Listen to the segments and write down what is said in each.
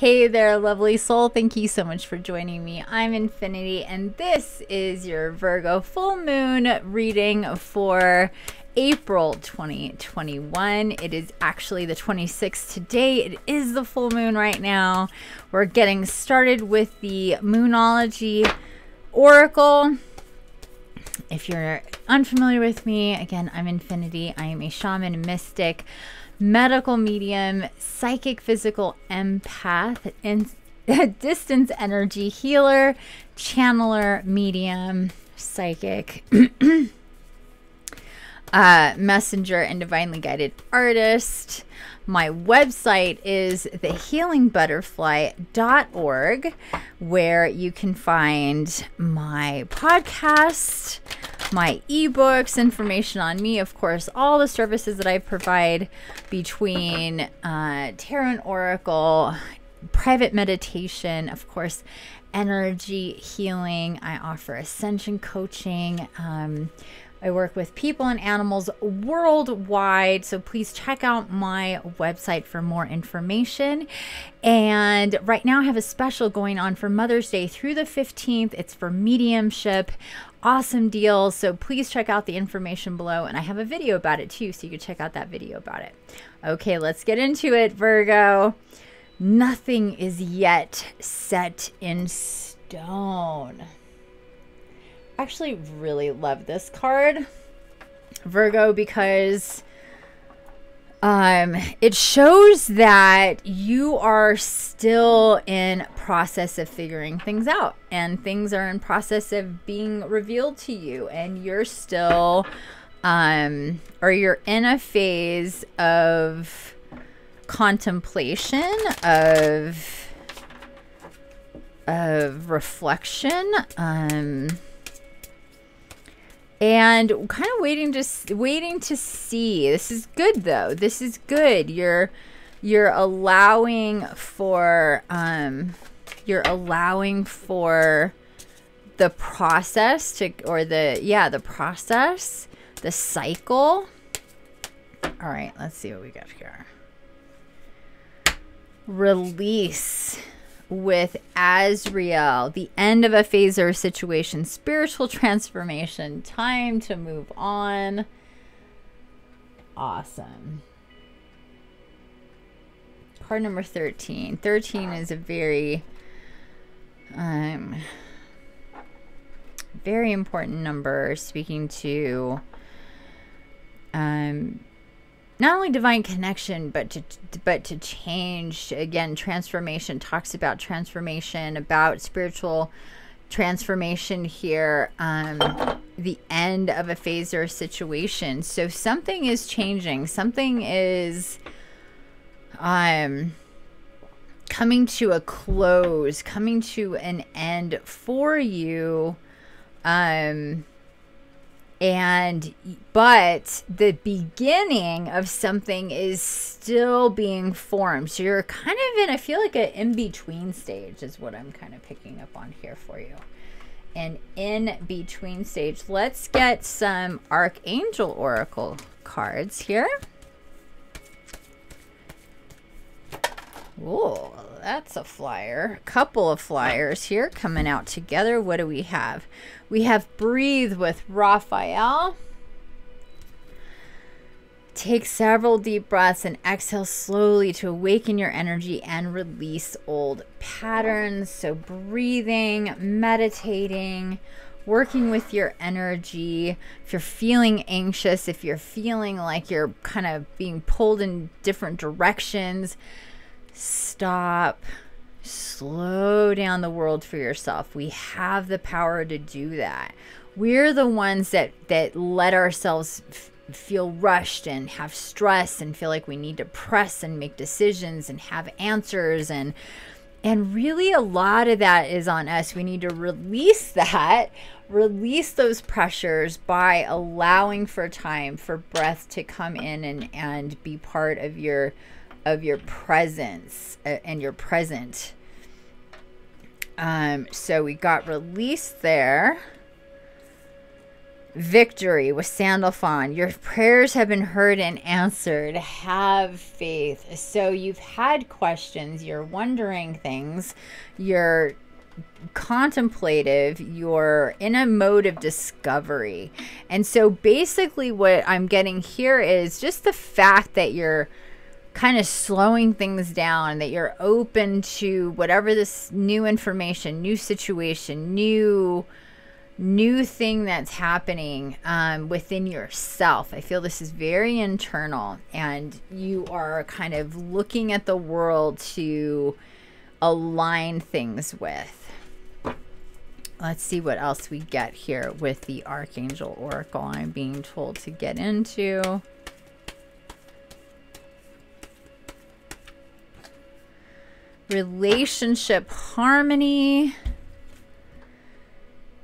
Hey there, lovely soul. Thank you so much for joining me. I'm Infiniti, and this is your Virgo full moon reading for April 2021. It is actually the 26th today. It is the full moon right now. We're getting started with the Moonology Oracle. If you're unfamiliar with me, again, I'm Infiniti. I am a shaman, mystic medical medium, psychic physical empath, and distance energy healer, channeler, medium, psychic, uh, messenger, and divinely guided artist. My website is thehealingbutterfly.org, where you can find my podcast my ebooks, information on me, of course, all the services that I provide between uh, tarot and oracle, private meditation, of course, energy healing. I offer ascension coaching. Um, I work with people and animals worldwide. So please check out my website for more information. And right now, I have a special going on for Mother's Day through the 15th. It's for mediumship awesome deals. So please check out the information below. And I have a video about it too, so you can check out that video about it. Okay, let's get into it, Virgo. Nothing is yet set in stone. Actually really love this card, Virgo, because um, it shows that you are still in process of figuring things out and things are in process of being revealed to you and you're still um or you're in a phase of contemplation of of reflection um and kind of waiting to waiting to see. This is good though. This is good. You're you're allowing for um you're allowing for the process to or the yeah, the process, the cycle. All right, let's see what we got here. Release with Azrael, the end of a phase or situation, spiritual transformation, time to move on. Awesome. Card number 13. 13 is a very um very important number speaking to um not only divine connection but to but to change. Again transformation talks about transformation about spiritual transformation here um the end of a phase or a situation. So something is changing. Something is um coming to a close coming to an end for you. Um and but the beginning of something is still being formed. So you're kind of in i feel like an in-between stage is what i'm kind of picking up on here for you. An in-between stage. Let's get some archangel oracle cards here. Oh, that's a flyer. A couple of flyers here coming out together. What do we have? We have Breathe with Raphael. Take several deep breaths and exhale slowly to awaken your energy and release old patterns. So, breathing, meditating, working with your energy. If you're feeling anxious, if you're feeling like you're kind of being pulled in different directions, stop. Slow down the world for yourself. We have the power to do that. We're the ones that that let ourselves feel rushed and have stress and feel like we need to press and make decisions and have answers and and really a lot of that is on us. We need to release that release those pressures by allowing for time for breath to come in and and be part of your of your presence uh, and your present. Um, so we got released there. victory with Sandalphon. Your prayers have been heard and answered. Have faith. So you've had questions, you're wondering things, you're contemplative, you're in a mode of discovery. And so basically, what I'm getting here is just the fact that you're kind of slowing things down, that you're open to whatever this new information, new situation, new new thing that's happening um, within yourself. I feel this is very internal, and you are kind of looking at the world to align things with. Let's see what else we get here with the Archangel Oracle I'm being told to get into. Relationship harmony.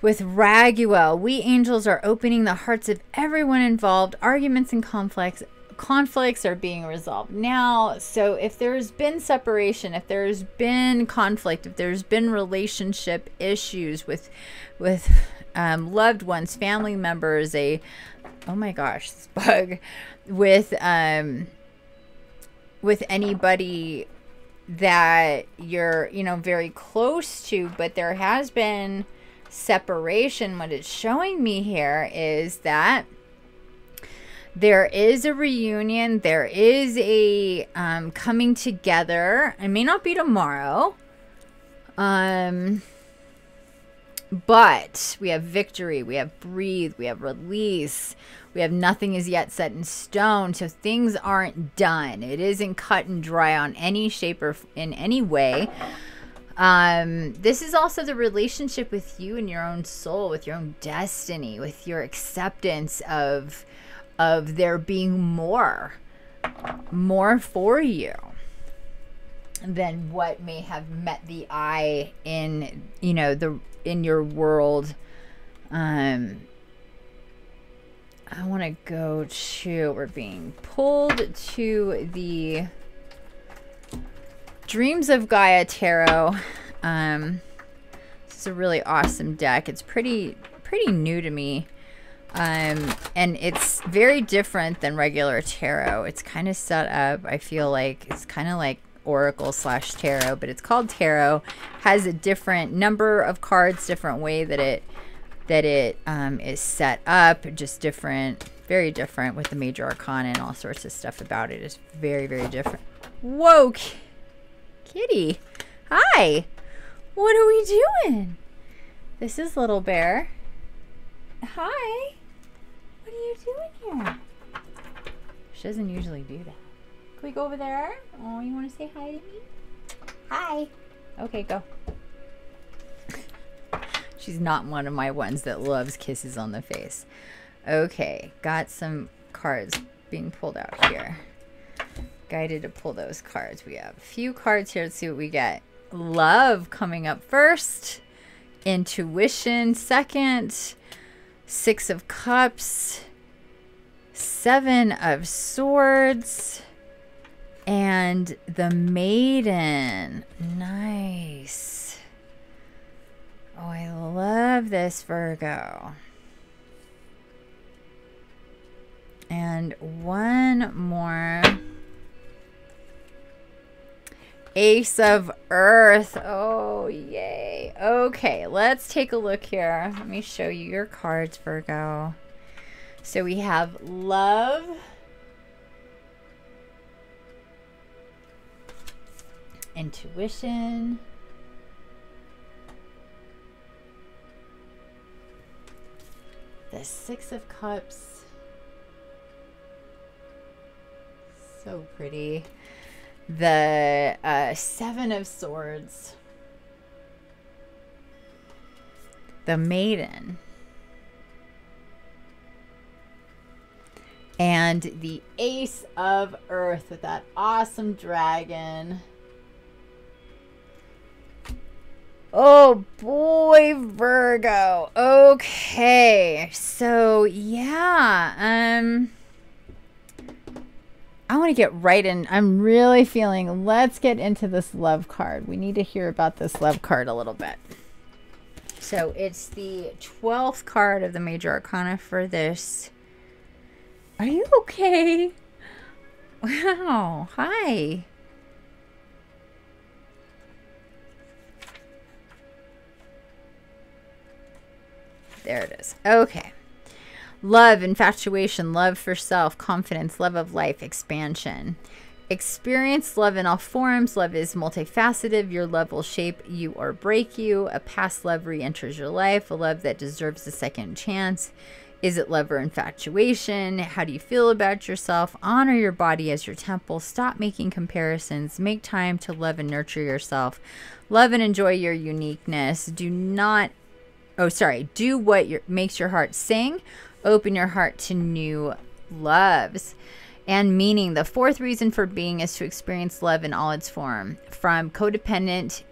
With Raguel, we angels are opening the hearts of everyone involved. Arguments and conflicts conflicts are being resolved now. So if there's been separation, if there's been conflict, if there's been relationship issues with with um, loved ones, family members, a oh my gosh, this bug with um with anybody that you're you know very close to, but there has been separation, what it's showing me here is that there is a reunion. There is a um, coming together. It may not be tomorrow. Um, but we have victory. We have breathe. We have release. We have nothing is yet set in stone. So things aren't done. It isn't cut and dry on any shape or in any way. Um, this is also the relationship with you and your own soul, with your own destiny, with your acceptance of of there being more, more for you than what may have met the eye in you know the in your world. Um, I want to go to we're being pulled to the Dreams of Gaia Tarot. Um, this is a really awesome deck. It's pretty pretty new to me. Um, and it's very different than regular tarot. It's kind of set up, I feel like, it's kind of like oracle slash tarot, but it's called tarot. Has a different number of cards, different way that it that it um, is set up, just different, very different with the major arcana and all sorts of stuff about it. It's very, very different. Whoa, Kitty. Hi. What are we doing? This is Little Bear. Hi. What are you doing here? She doesn't usually do that. Can we go over there? Oh, you want to say hi to me? Hi. Okay, go. She's not one of my ones that loves kisses on the face. Okay, got some cards being pulled out here guided to pull those cards. We have a few cards here. Let's see what we get. Love coming up first. Intuition second. Six of Cups. Seven of Swords. And the Maiden. Nice. Oh, I love this Virgo. And one more. Ace of Earth. Oh, yay. Okay, let's take a look here. Let me show you your cards, Virgo. So we have love. Intuition. The Six of Cups. So pretty the uh, Seven of Swords, the Maiden, and the Ace of Earth with that awesome dragon. Oh boy, Virgo. Okay. So, yeah, um I want to get right in. I'm really feeling, let's get into this love card. We need to hear about this love card a little bit. So it's the 12th card of the Major Arcana for this. Are you okay? Wow. Hi. There it is. Okay. Love, infatuation, love for self, confidence, love of life, expansion. Experience love in all forms. Love is multifaceted. Your love will shape you or break you. A past love re enters your life, a love that deserves a second chance. Is it love or infatuation? How do you feel about yourself? Honor your body as your temple. Stop making comparisons. Make time to love and nurture yourself. Love and enjoy your uniqueness. Do not, oh, sorry, do what your, makes your heart sing. Open your heart to new loves and meaning. The fourth reason for being is to experience love in all its form, from codependent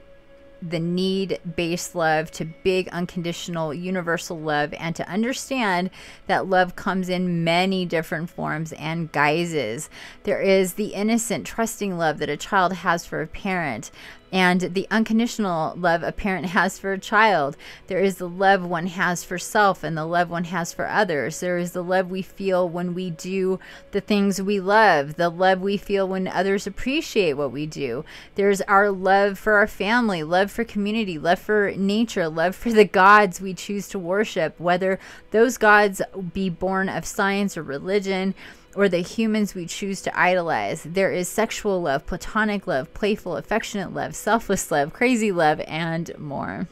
the need based love to big unconditional universal love and to understand that love comes in many different forms and guises there is the innocent trusting love that a child has for a parent and the unconditional love a parent has for a child. There is the love one has for self and the love one has for others. There is the love we feel when we do the things we love, the love we feel when others appreciate what we do. There's our love for our family, love for community, love for nature, love for the gods we choose to worship, whether those gods be born of science or religion or the humans we choose to idolize. There is sexual love, platonic love, playful, affectionate love, selfless love, crazy love, and more.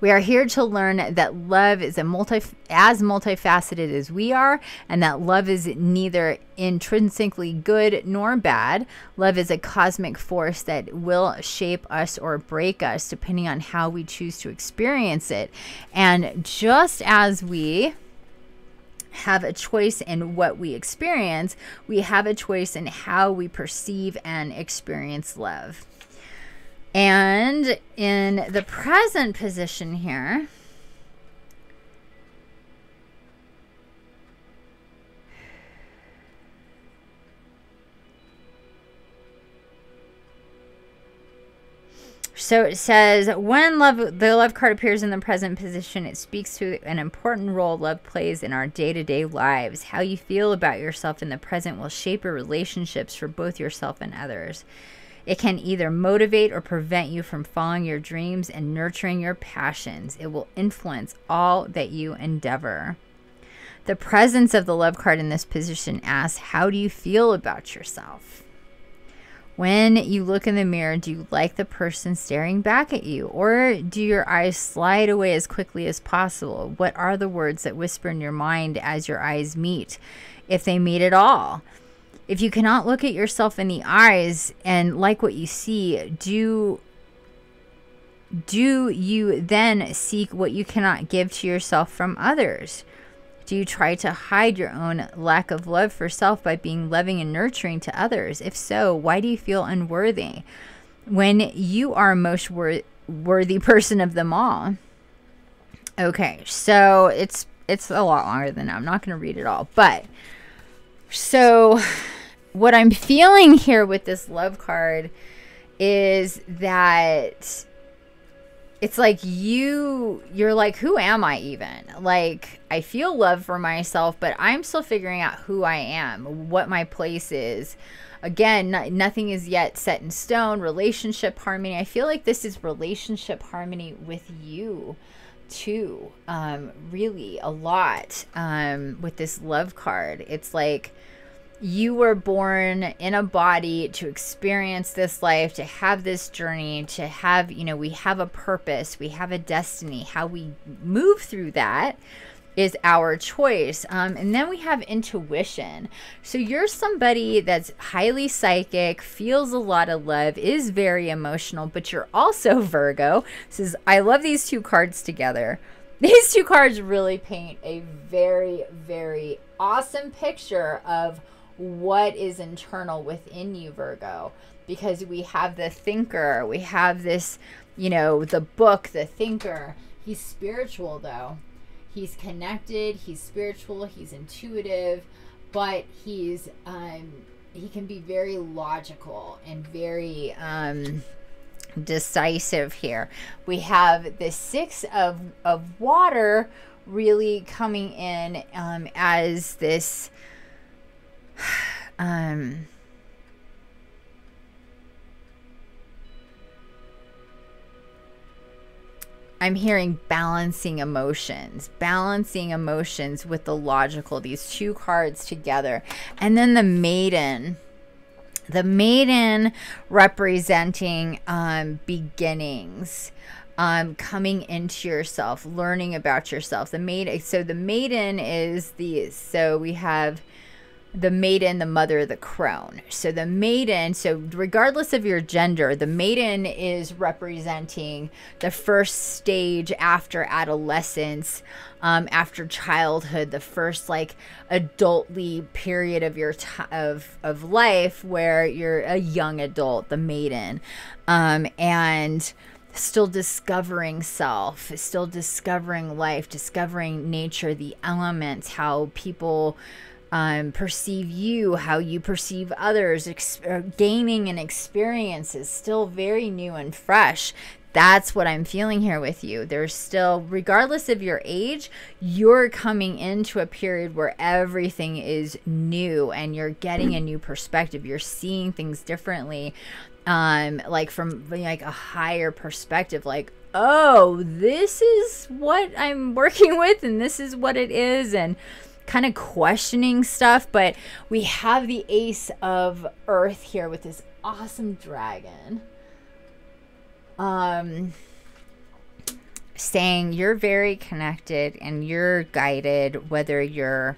We are here to learn that love is a multi as multifaceted as we are, and that love is neither intrinsically good nor bad. Love is a cosmic force that will shape us or break us depending on how we choose to experience it. And just as we have a choice in what we experience, we have a choice in how we perceive and experience love. And in the present position here, So it says when love the love card appears in the present position, it speaks to an important role love plays in our day-to-day lives. How you feel about yourself in the present will shape your relationships for both yourself and others. It can either motivate or prevent you from following your dreams and nurturing your passions. It will influence all that you endeavor. The presence of the love card in this position asks, How do you feel about yourself? When you look in the mirror, do you like the person staring back at you? Or do your eyes slide away as quickly as possible? What are the words that whisper in your mind as your eyes meet, if they meet at all? If you cannot look at yourself in the eyes and like what you see, do do you then seek what you cannot give to yourself from others? Do you try to hide your own lack of love for self by being loving and nurturing to others? If so, why do you feel unworthy when you are most wor- worthy person of them all? Okay, so it's it's a lot longer than that. I'm not going to read it all, but so what I'm feeling here with this love card is that it's like you you're like who am i even? Like i feel love for myself but i'm still figuring out who i am what my place is. Again nothing is yet set in stone relationship harmony. I feel like this is relationship harmony with you too um really a lot um with this love card. It's like you were born in a body to experience this life, to have this journey, to have, you know, we have a purpose, we have a destiny. How we move through that is our choice. Um, and then we have intuition. So you're somebody that's highly psychic, feels a lot of love, is very emotional, but you're also Virgo. Says, I love these two cards together. These two cards really paint a very, very awesome picture of what is internal within you, Virgo, because we have the thinker, we have this, you know, the book, the thinker. He's spiritual, though. He's connected, he's spiritual, he's intuitive, but he's, um, he can be very logical and very, um, decisive here. We have the six of, of water really coming in um, as this um, I'm hearing balancing emotions, balancing emotions with the logical, these two cards together. And then the maiden the maiden representing um, beginnings um, coming into yourself learning about yourself the maiden so the maiden is the so we have the maiden, the mother, the crone. So the maiden, so regardless of your gender, the maiden is representing the first stage after adolescence, um, after childhood, the first like adultly period of your t- of of life where you're a young adult, the maiden, um, and still discovering self, still discovering life, discovering nature, the elements, how people um, perceive you, how you perceive others, ex- uh, gaining an experience is still very new and fresh. That's what I'm feeling here with you. There's still, regardless of your age, you're coming into a period where everything is new and you're getting a new perspective. You're seeing things differently, um, like from like a higher perspective. Like, oh, this is what I'm working with, and this is what it is, and kind of questioning stuff, but we have the Ace of Earth here with this awesome dragon. Um, saying you're very connected and you're guided, whether you're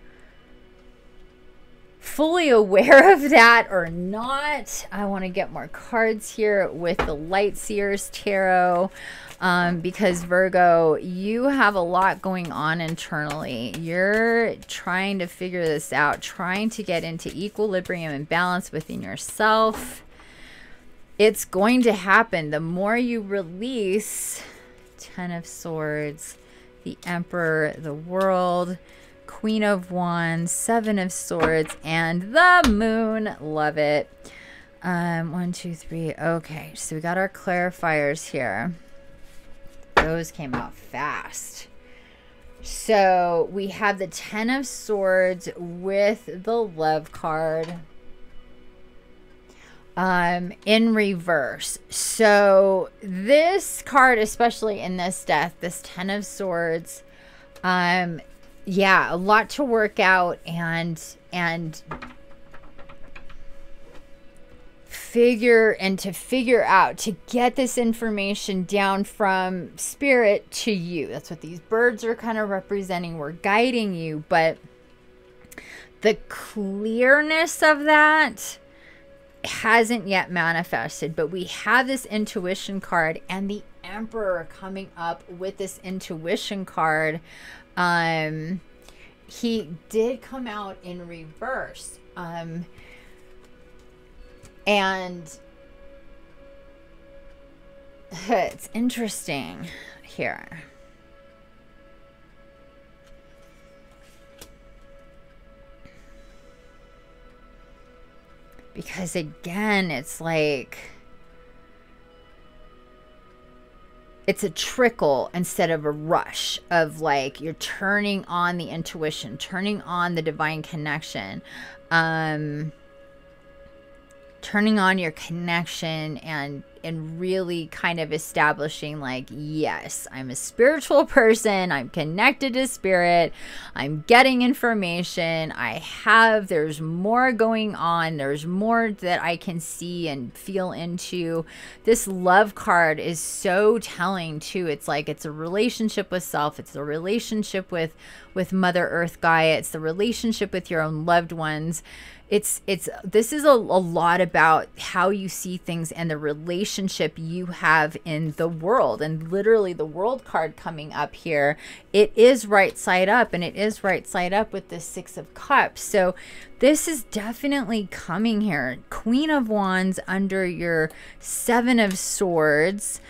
fully aware of that or not. I want to get more cards here with the Light Seers Tarot um, because Virgo, you have a lot going on internally. You're trying to figure this out, trying to get into equilibrium and balance within yourself. It's going to happen. The more you release, Ten of Swords, the Emperor, the World, Queen of Wands, Seven of Swords, and the Moon. Love it. Um, one, two, three. Okay, so we got our clarifiers here. Those came out fast. So we have the Ten of Swords with the Love card um, in reverse. So this card, especially in this death, this Ten of Swords, um, yeah, a lot to work out and and figure and to figure out to get this information down from spirit to you. That's what these birds are kind of representing. We're guiding you, but the clearness of that hasn't yet manifested, but we have this intuition card and the emperor coming up with this intuition card. Um he did come out in reverse. Um and it's interesting here. Because again, it's like it's a trickle instead of a rush of like you're turning on the intuition, turning on the divine connection. Um turning on your connection and and really kind of establishing like yes i'm a spiritual person. I'm connected to spirit. I'm getting information. I have there's more going on. There's more that i can see and feel into. This love card is so telling too. It's like it's a relationship with self. It's a relationship with with mother earth gaia. It's the relationship with your own loved ones it's it's this is a, a lot about how you see things and the relationship you have in the world. And literally the world card coming up here it is right side up and it is right side up with the six of cups. So this is definitely coming here. Queen of wands under your seven of swords.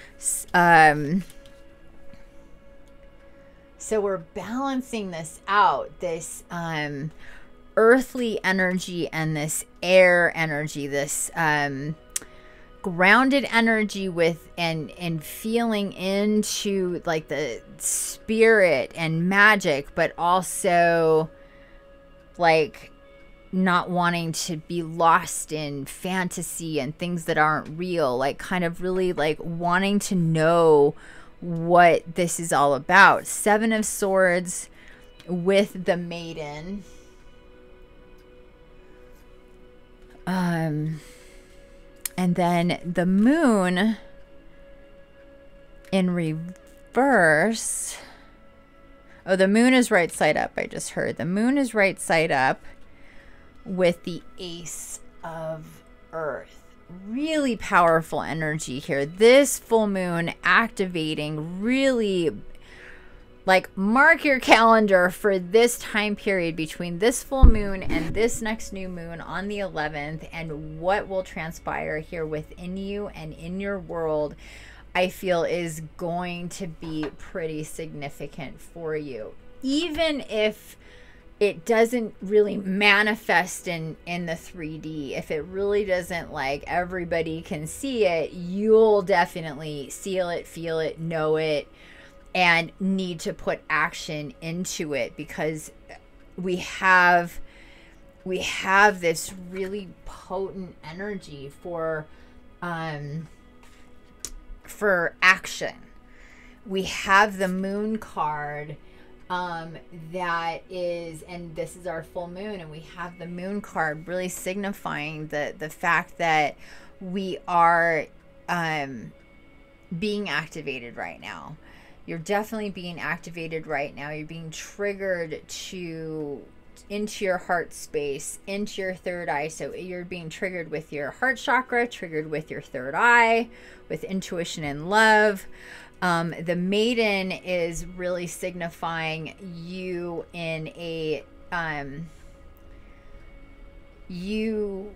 Um so we're balancing this out this um earthly energy and this air energy, this um, grounded energy with and and feeling into like the spirit and magic but also like not wanting to be lost in fantasy and things that aren't real like kind of really like wanting to know what this is all about. Seven of swords with the maiden um and then the moon in reverse. Oh, the moon is right side up. I just heard. The moon is right side up with the ace of earth. Really powerful energy here. This full moon activating really like mark your calendar for this time period between this full moon and this next new moon on the 11th and what will transpire here within you and in your world i feel is going to be pretty significant for you. Even if it doesn't really manifest in in the 3D if it really doesn't like everybody can see it you'll definitely seal it feel it know it and need to put action into it because we have we have this really potent energy for um for action. We have the moon card um that is and this is our full moon and we have the moon card really signifying the the fact that we are um being activated right now you're definitely being activated right now. You're being triggered to into your heart space, into your third eye. So you're being triggered with your heart chakra, triggered with your third eye, with intuition and love. Um, the maiden is really signifying you in a um, you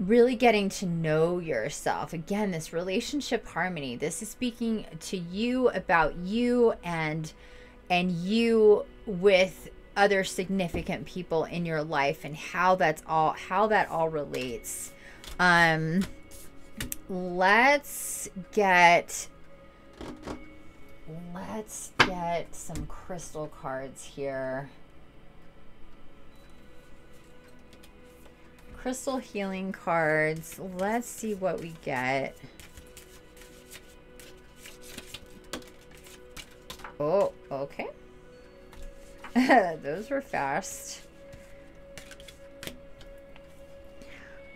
really getting to know yourself. Again, this relationship harmony. This is speaking to you about you and and you with other significant people in your life and how that's all how that all relates. Um let's get let's get some crystal cards here. Crystal healing cards. Let's see what we get. Oh, okay. Those were fast.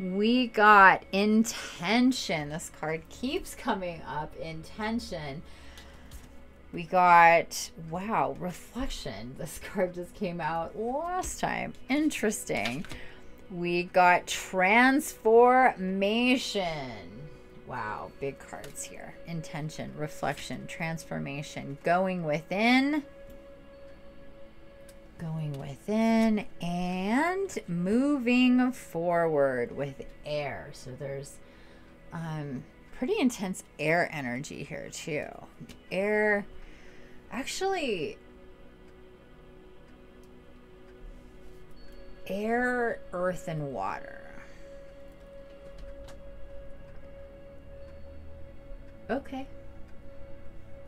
We got intention. This card keeps coming up. Intention. We got, wow, reflection. This card just came out last time. Interesting. We got transformation. Wow, big cards here. Intention, reflection, transformation, going within, going within, and moving forward with air. So there's um, pretty intense air energy here, too. Air, actually, air, earth, and water. Okay.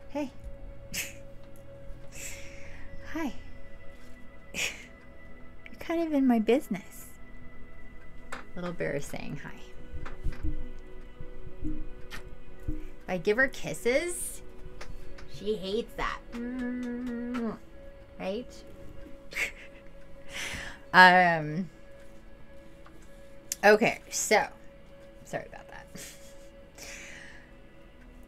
Hey. Hi. You're kind of in my business. Little bear is saying hi. If I give her kisses, she hates that. Mm-hmm. Right? Um. Okay, so sorry about that.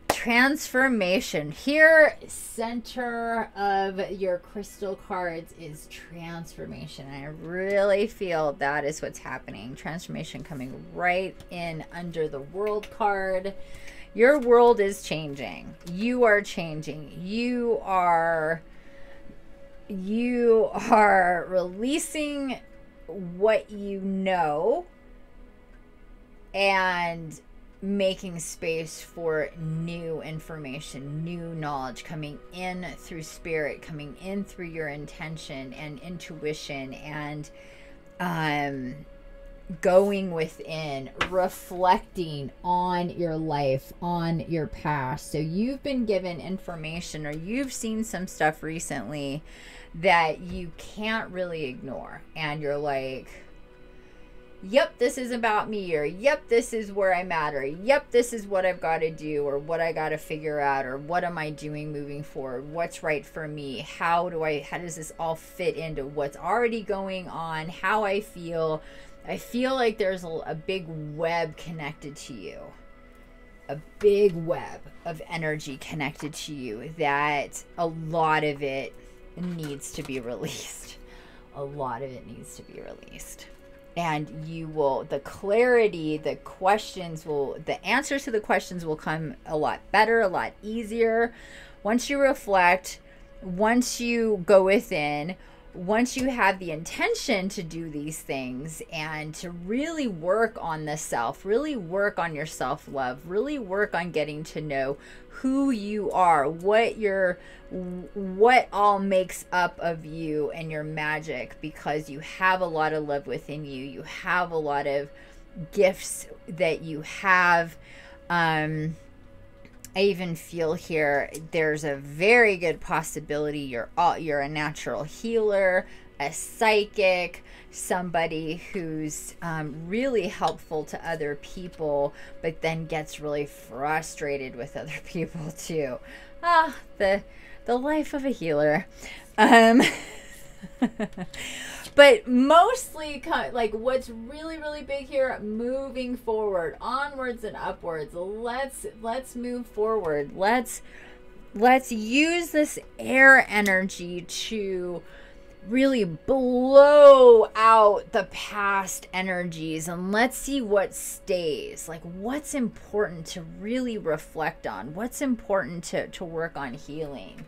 Transformation. Here, center of your crystal cards is transformation. I really feel that is what's happening. Transformation coming right in under the world card. Your world is changing. You are changing. You are you are releasing what you know and making space for new information, new knowledge coming in through spirit, coming in through your intention and intuition and um going within, reflecting on your life, on your past. So you've been given information or you've seen some stuff recently that you can't really ignore. And you're like, yep, this is about me, or yep, this is where I matter, yep, this is what I've got to do, or what I got to figure out, or what am I doing moving forward, what's right for me, how do I, how does this all fit into what's already going on, how I feel. I feel like there's a, a big web connected to you. A big web of energy connected to you that a lot of it needs to be released. A lot of it needs to be released and you will the clarity the questions will the answers to the questions will come a lot better a lot easier once you reflect once you go within once you have the intention to do these things and to really work on the self, really work on your self love, really work on getting to know who you are, what your what all makes up of you and your magic because you have a lot of love within you. You have a lot of gifts that you have um I even feel here there's a very good possibility you're all, you're a natural healer, a psychic, somebody who's um, really helpful to other people, but then gets really frustrated with other people too. Ah, the the life of a healer. Um, but mostly like what's really really big here moving forward onwards and upwards. Let's let's move forward. Let's let's use this air energy to really blow out the past energies and let's see what stays. Like what's important to really reflect on? What's important to, to work on healing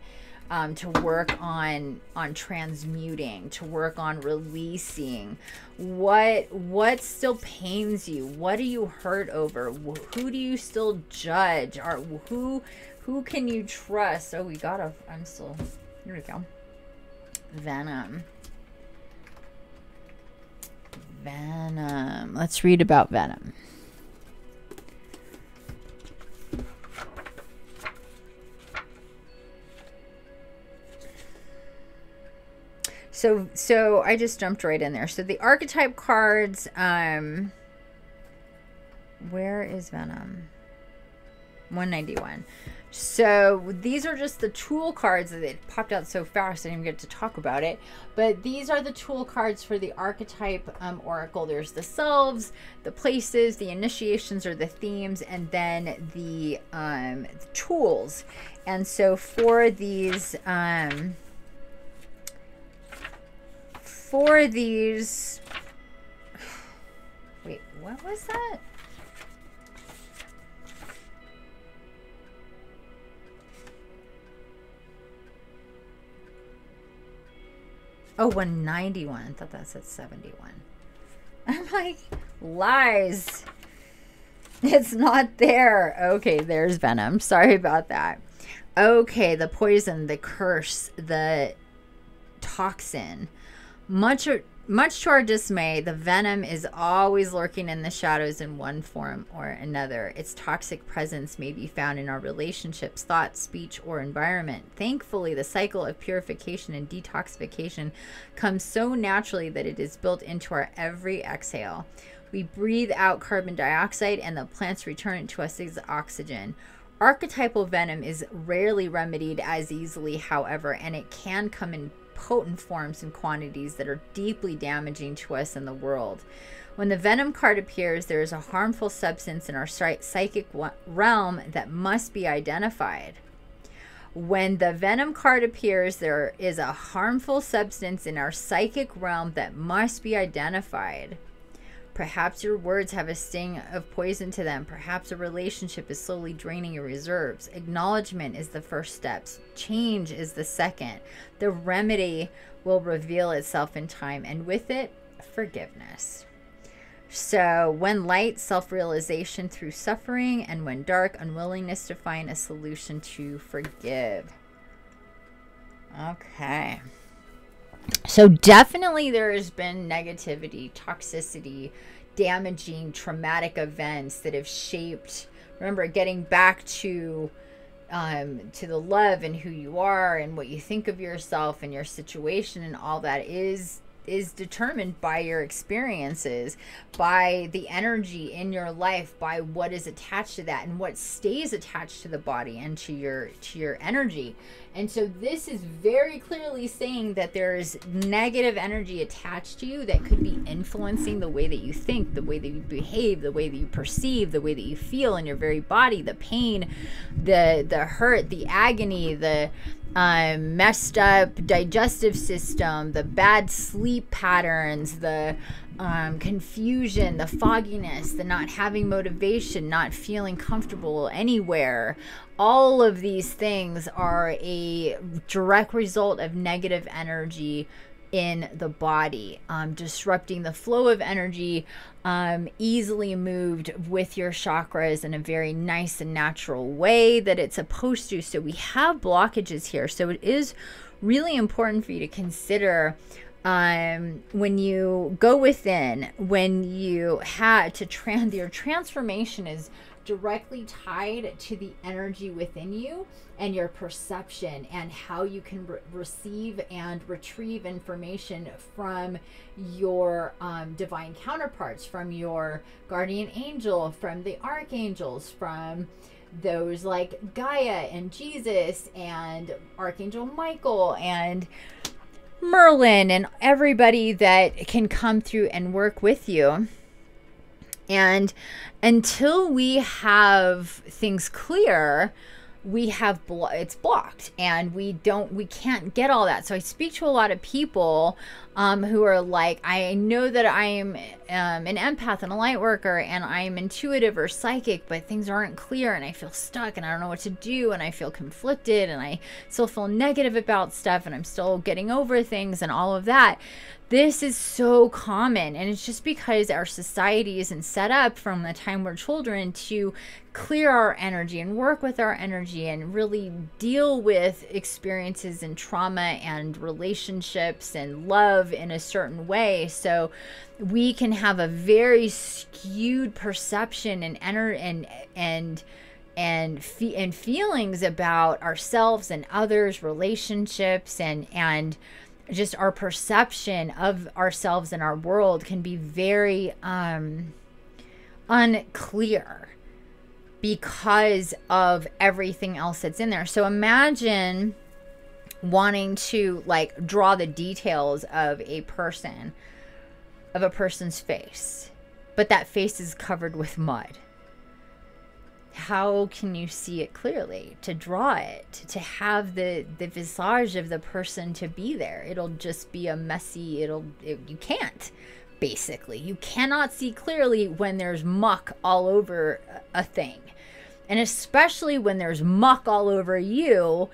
um, to work on on transmuting to work on releasing. What what still pains you? What do you hurt over? Who do you still judge? Or who who can you trust? Oh we gotta i'm still here we go. Venom. Venom. Let's read about venom so so I just jumped right in there. So the archetype cards, um where is Venom? 191. So these are just the tool cards that it popped out so fast I didn't even get to talk about it. But these are the tool cards for the archetype um, oracle. There's the selves, the places, the initiations or the themes, and then the, um, the tools. And so for these um, for these... Wait, what was that? Oh, 191. I thought that said 71. I'm like, lies. It's not there. Okay, there's Venom. Sorry about that. Okay, the poison, the curse, the toxin. Much, much to our dismay, the venom is always lurking in the shadows in one form or another. Its toxic presence may be found in our relationships, thoughts, speech, or environment. Thankfully, the cycle of purification and detoxification comes so naturally that it is built into our every exhale. We breathe out carbon dioxide, and the plants return it to us as oxygen. Archetypal venom is rarely remedied as easily, however, and it can come in potent forms and quantities that are deeply damaging to us in the world. When the venom card appears, there is a harmful substance in our psychic realm that must be identified. When the venom card appears, there is a harmful substance in our psychic realm that must be identified. Perhaps your words have a sting of poison to them. Perhaps a relationship is slowly draining your reserves. Acknowledgement is the first steps. Change is the second. The remedy will reveal itself in time, and with it, forgiveness. So, when light, self realization through suffering, and when dark, unwillingness to find a solution to forgive. Okay. So definitely there has been negativity, toxicity, damaging traumatic events that have shaped remember getting back to um, to the love and who you are and what you think of yourself and your situation and all that is is determined by your experiences, by the energy in your life, by what is attached to that and what stays attached to the body and to your to your energy. And so this is very clearly saying that there's negative energy attached to you that could be influencing the way that you think, the way that you behave, the way that you perceive, the way that you feel in your very body, the pain, the the hurt, the agony, the um, messed up digestive system, the bad sleep patterns, the um, confusion, the fogginess, the not having motivation, not feeling comfortable anywhere. All of these things are a direct result of negative energy in the body, um, disrupting the flow of energy, um, easily moved with your chakras in a very nice and natural way that it's supposed to. So we have blockages here. So it is really important for you to consider um, when you go within, when you had to trans your transformation is directly tied to the energy within you and your perception and how you can re- receive and retrieve information from your um, divine counterparts, from your guardian angel, from the archangels, from those like Gaia and Jesus and Archangel Michael and Merlin and everybody that can come through and work with you. And until we have things clear, we have blo- it's blocked and we don't we can't get all that. So i speak to a lot of people um, who are like i know that i am um, an empath and a light worker and i'm intuitive or psychic but things aren't clear and i feel stuck and i don't know what to do and i feel conflicted and i still feel negative about stuff and i'm still getting over things and all of that. This is so common and it's just because our society isn't set up from the time we're children to clear our energy and work with our energy and really deal with experiences and trauma and relationships and love in a certain way so we can have a very skewed perception and enter and and and fe- and feelings about ourselves and others relationships and and just our perception of ourselves and our world can be very um, unclear because of everything else that's in there. So imagine wanting to like draw the details of a person, of a person's face, but that face is covered with mud. How can you see it clearly? To draw it to have the the visage of the person to be there. It'll just be a messy it'll it, you can't basically. You cannot see clearly when there's muck all over a thing. And especially when there's muck all over you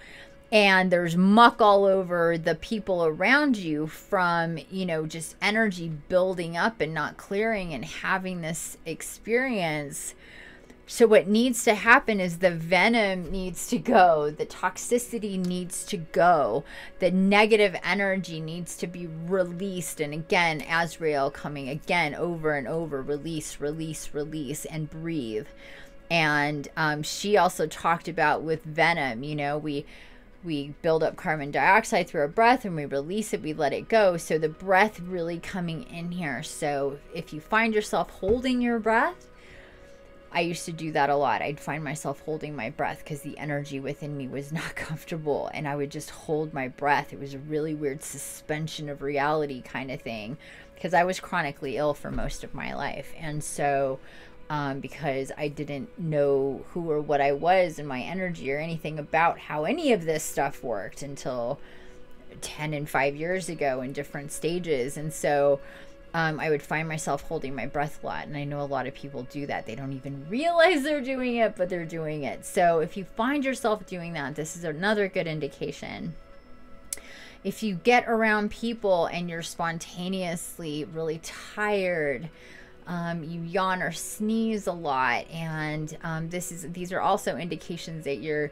and there's muck all over the people around you from you know just energy building up and not clearing and having this experience so, what needs to happen is the venom needs to go, the toxicity needs to go, the negative energy needs to be released. And again, Azrael coming again over and over release, release, release, and breathe. And um, she also talked about with venom, you know, we we build up carbon dioxide through our breath and we release it, we let it go. So the breath really coming in here. So if you find yourself holding your breath, I used to do that a lot. I'd find myself holding my breath because the energy within me was not comfortable. And I would just hold my breath. It was a really weird suspension of reality kind of thing because I was chronically ill for most of my life. And so, um, because I didn't know who or what I was and my energy or anything about how any of this stuff worked until 10 and 5 years ago in different stages. And so, um, I would find myself holding my breath a lot. And I know a lot of people do that. They don't even realize they're doing it, but they're doing it. So if you find yourself doing that, this is another good indication. If you get around people and you're spontaneously really tired, um, you yawn or sneeze a lot, and um, this is these are also indications that you're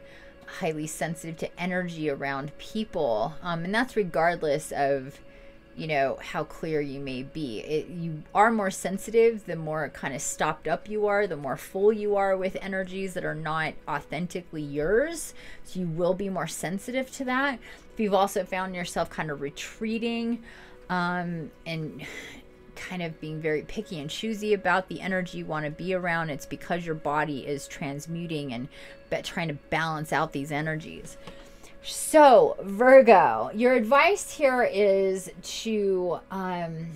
highly sensitive to energy around people, um, and that's regardless of you know how clear you may be. It, you are more sensitive the more kind of stopped up you are the more full you are with energies that are not authentically yours. So you will be more sensitive to that. If you've also found yourself kind of retreating um, and kind of being very picky and choosy about the energy you want to be around it's because your body is transmuting and trying to balance out these energies so, Virgo, your advice here is to um,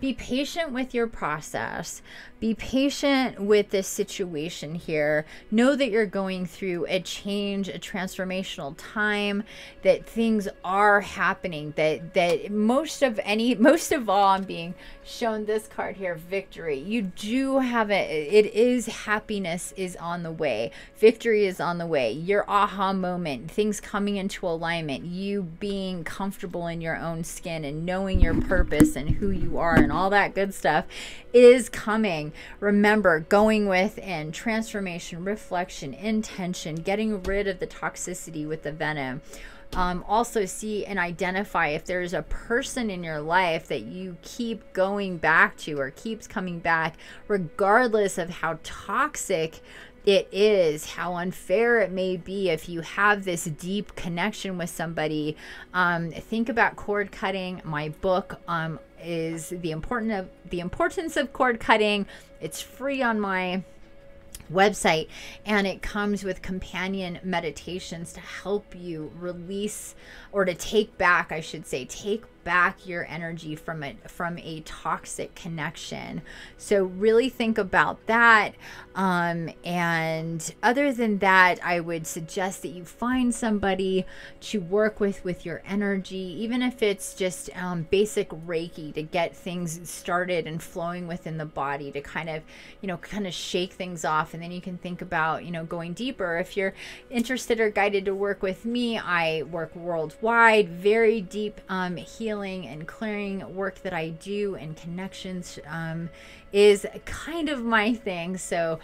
be patient with your process. Be patient with this situation here. Know that you're going through a change, a transformational time, that things are happening, that that most of any most of all I'm being shown this card here, victory. You do have it. It is happiness is on the way. Victory is on the way. Your aha moment, things coming into alignment, you being comfortable in your own skin and knowing your purpose and who you are and all that good stuff is coming. Remember, going within, transformation, reflection, intention, getting rid of the toxicity with the venom. Um, also see and identify if there's a person in your life that you keep going back to or keeps coming back, regardless of how toxic it is, how unfair it may be if you have this deep connection with somebody. Um, think about cord cutting. My book um, is the important of the importance of cord cutting. It's free on my website and it comes with companion meditations to help you release or to take back I should say take back your energy from it from a toxic connection so really think about that um, and other than that i would suggest that you find somebody to work with with your energy even if it's just um, basic reiki to get things started and flowing within the body to kind of you know kind of shake things off. And then you can think about you know going deeper. If you're interested or guided to work with me i work worldwide. Very deep um, healing and clearing work that I do and connections um, is kind of my thing. So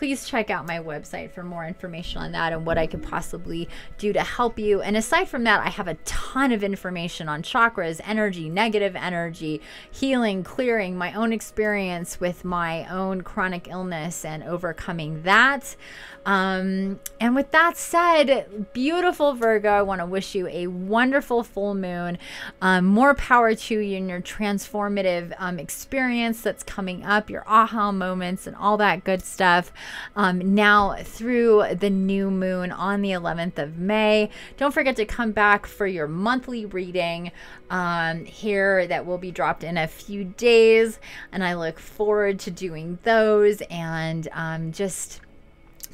please check out my website for more information on that and what I could possibly do to help you. And aside from that, I have a ton of information on chakras, energy, negative energy, healing, clearing, my own experience with my own chronic illness and overcoming that. Um, and with that said, beautiful Virgo, I want to wish you a wonderful full moon. Um, more power to you in your transformative um, experience that's coming up, your aha moments, and all that good stuff um, now through the new moon on the 11th of May. Don't forget to come back for your monthly reading um, here that will be dropped in a few days. And I look forward to doing those and um, just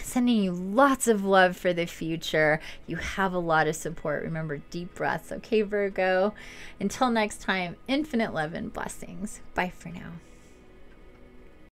sending you lots of love for the future. You have a lot of support. Remember, deep breaths. Okay, Virgo. Until next time, infinite love and blessings. Bye for now.